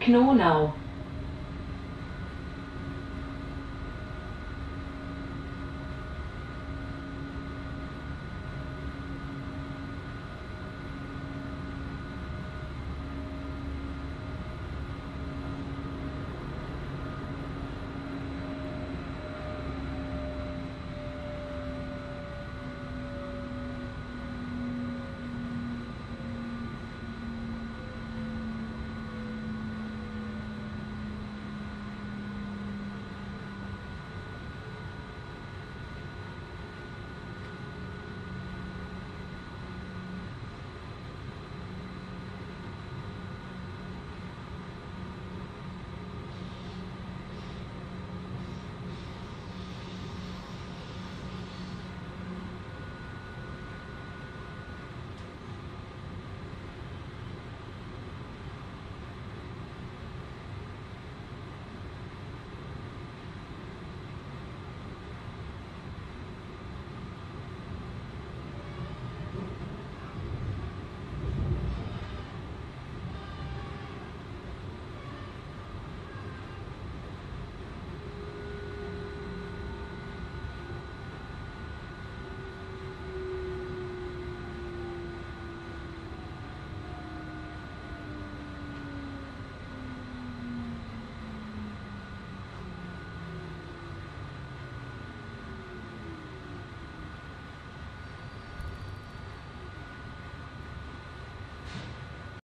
Knorr now.